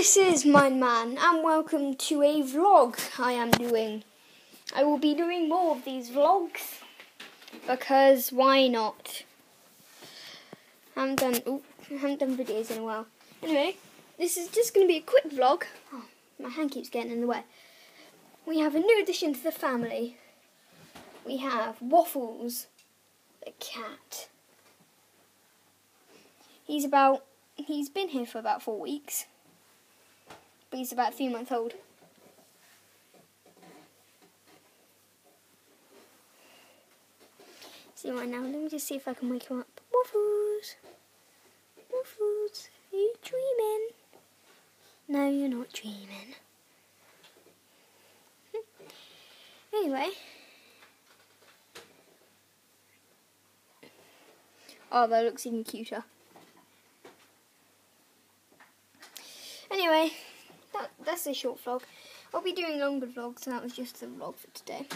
this is my Mindman, and welcome to a vlog I am doing. I will be doing more of these vlogs because why not? I haven't done, I haven't done videos in a while. Anyway, this is just going to be a quick vlog. Oh, my hand keeps getting in the way. We have a new addition to the family. We have Waffles, the cat. He's about, he's been here for about four weeks but he's about three months old. See right now, let me just see if I can wake him up. Waffles! Waffles, are you dreaming? No, you're not dreaming. anyway. Oh, that looks even cuter. Anyway, that, that's a short vlog. I'll be doing longer vlogs, and that was just the vlog for today.